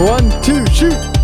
One, two, shoot.